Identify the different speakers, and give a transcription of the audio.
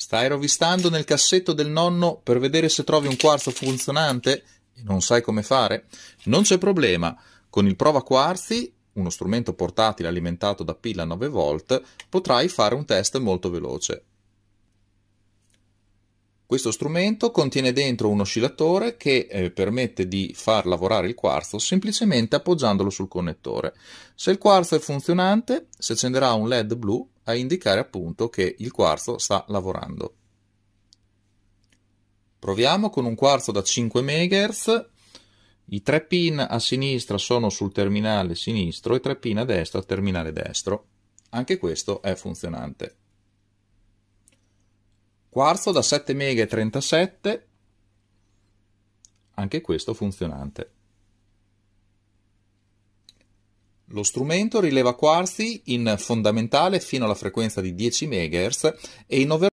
Speaker 1: Stai rovistando nel cassetto del nonno per vedere se trovi un quarzo funzionante e non sai come fare? Non c'è problema. Con il prova quarzi, uno strumento portatile alimentato da pila 9 volt, potrai fare un test molto veloce. Questo strumento contiene dentro un oscillatore che eh, permette di far lavorare il quarzo semplicemente appoggiandolo sul connettore. Se il quarzo è funzionante, si accenderà un LED blu a indicare appunto che il quarzo sta lavorando. Proviamo con un quarzo da 5 MHz, i tre pin a sinistra sono sul terminale sinistro e tre pin a destra al terminale destro. Anche questo è funzionante. Quarzo da 7 MB 37, anche questo funzionante. Lo strumento rileva quarzi in fondamentale fino alla frequenza di 10 MHz e in over